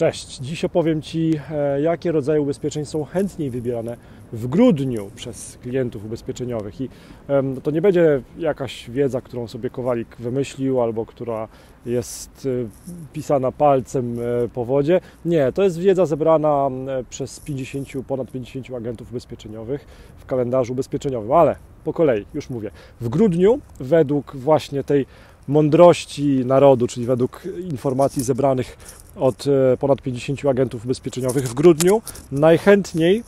Cześć, dziś opowiem Ci, e, jakie rodzaje ubezpieczeń są chętniej wybierane w grudniu przez klientów ubezpieczeniowych. I to nie będzie jakaś wiedza, którą sobie Kowalik wymyślił albo która jest e, pisana palcem e, po wodzie. Nie, to jest wiedza zebrana przez 50, ponad 50 agentów ubezpieczeniowych w kalendarzu ubezpieczeniowym, ale po kolei, już mówię. W grudniu, według właśnie tej mądrości narodu, czyli według informacji zebranych od e, ponad 50 agentów ubezpieczeniowych w grudniu, najchętniej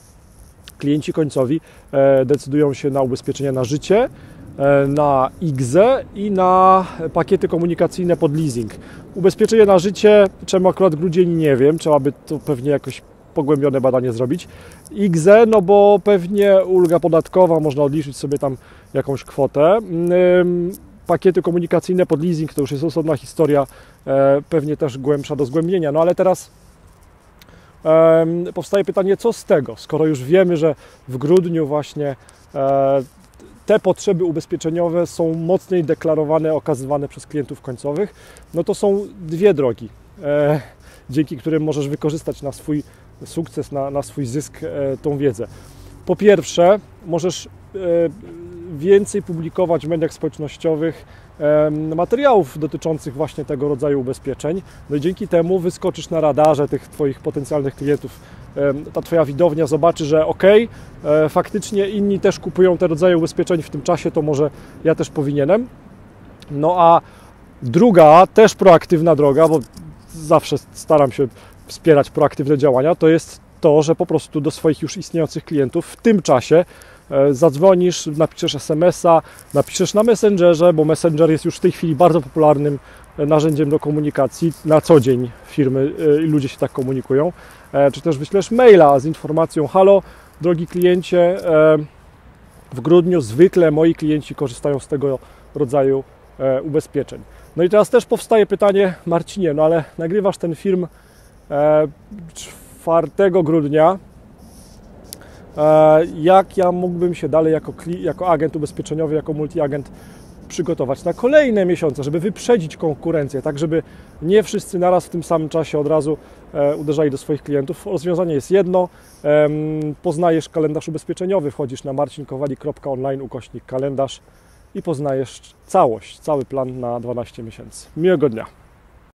klienci końcowi e, decydują się na ubezpieczenia na życie, e, na IGZE i na pakiety komunikacyjne pod leasing. Ubezpieczenie na życie, czemu akurat grudzień nie wiem, trzeba by to pewnie jakoś pogłębione badanie zrobić. IGZE, no bo pewnie ulga podatkowa, można odliczyć sobie tam jakąś kwotę pakiety komunikacyjne pod leasing to już jest osobna historia, e, pewnie też głębsza do zgłębienia. No ale teraz powstaje pytanie, co z tego, skoro już wiemy, że w grudniu właśnie e, te potrzeby ubezpieczeniowe są mocniej deklarowane, okazywane przez klientów końcowych, no to są dwie drogi, e, dzięki którym możesz wykorzystać na swój sukces, na, na swój zysk tą wiedzę. Po pierwsze, możesz więcej publikować w mediach społecznościowych materiałów dotyczących właśnie tego rodzaju ubezpieczeń. No i dzięki temu wyskoczysz na radarze tych Twoich potencjalnych klientów. Ta Twoja widownia zobaczy, że ok, e, faktycznie inni też kupują te rodzaje ubezpieczeń w tym czasie, to może ja też powinienem. No a druga, też proaktywna droga, bo zawsze staram się wspierać proaktywne działania, to jest to, że po prostu do swoich już istniejących klientów w tym czasie E, zadzwonisz, napiszesz SMS-a, napiszesz na Messengerze, bo Messenger jest już w tej chwili bardzo popularnym e, narzędziem do komunikacji. Na co dzień firmy e, i ludzie się tak komunikują. Czy też wyślesz maila z informacją: Halo, drogi kliencie, w grudniu zwykle moi klienci korzystają z tego rodzaju ubezpieczeń. No i teraz też powstaje pytanie, Marcinie, no ale nagrywasz ten film 4 grudnia, E, jak ja mógłbym się dalej jako, jako agent ubezpieczeniowy, jako multiagent przygotować na kolejne miesiące, żeby wyprzedzić konkurencję, tak żeby nie wszyscy naraz w tym samym czasie od razu e, uderzali do swoich klientów. Rozwiązanie jest jedno, poznajesz kalendarz ubezpieczeniowy, wchodzisz na marcinkowali.online ukośnik kalendarz i poznajesz całość, cały plan na 12 miesięcy. Miłego dnia!